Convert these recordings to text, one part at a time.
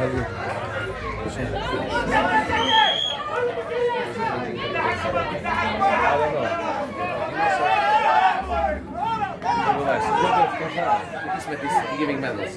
هذه Look at giving medals.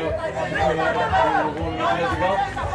Thank you.